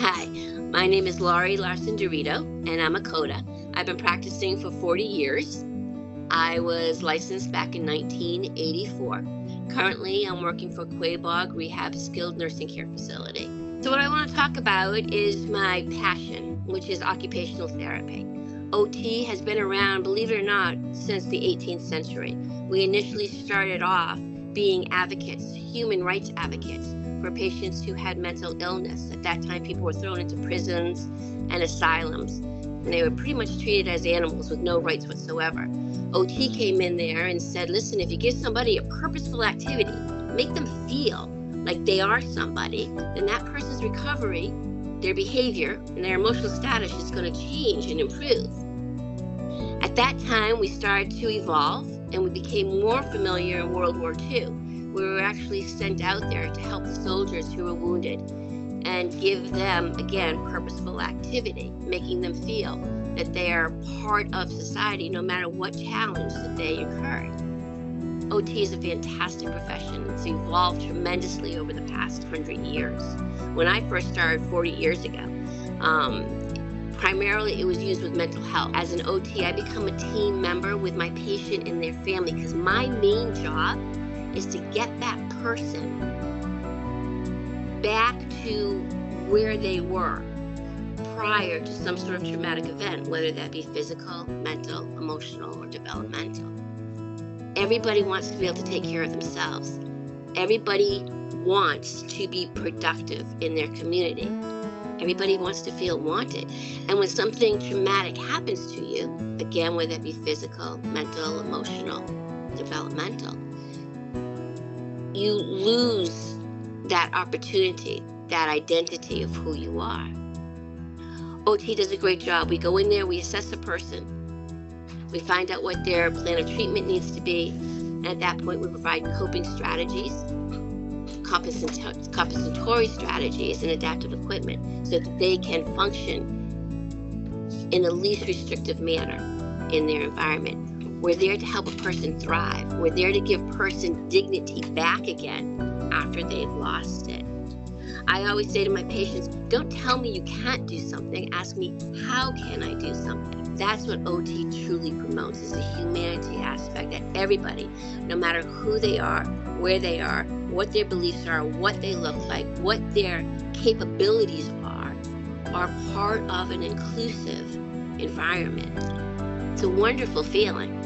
Hi, my name is Laurie Larson Dorito, and I'm a COTA. I've been practicing for 40 years. I was licensed back in 1984. Currently, I'm working for Quaboag Rehab Skilled Nursing Care Facility. So, what I want to talk about is my passion, which is occupational therapy. OT has been around, believe it or not, since the 18th century. We initially started off being advocates, human rights advocates for patients who had mental illness. At that time, people were thrown into prisons and asylums, and they were pretty much treated as animals with no rights whatsoever. OT came in there and said, listen, if you give somebody a purposeful activity, make them feel like they are somebody, then that person's recovery, their behavior, and their emotional status is going to change and improve. At that time, we started to evolve and we became more familiar in World War II were actually sent out there to help soldiers who were wounded and give them, again, purposeful activity, making them feel that they are part of society no matter what challenge that they incurred. OT is a fantastic profession. It's evolved tremendously over the past hundred years. When I first started 40 years ago, um, primarily it was used with mental health. As an OT, I become a team member with my patient and their family because my main job is to get that person back to where they were prior to some sort of traumatic event, whether that be physical, mental, emotional, or developmental. Everybody wants to be able to take care of themselves. Everybody wants to be productive in their community. Everybody wants to feel wanted. And when something traumatic happens to you, again, whether it be physical, mental, emotional, developmental, you lose that opportunity, that identity of who you are. OT does a great job. We go in there, we assess a person, we find out what their plan of treatment needs to be, and at that point, we provide coping strategies, compensatory strategies, and adaptive equipment so that they can function in the least restrictive manner in their environment. We're there to help a person thrive. We're there to give person dignity back again after they've lost it. I always say to my patients, don't tell me you can't do something. Ask me, how can I do something? That's what OT truly promotes is the humanity aspect that everybody, no matter who they are, where they are, what their beliefs are, what they look like, what their capabilities are, are part of an inclusive environment. It's a wonderful feeling.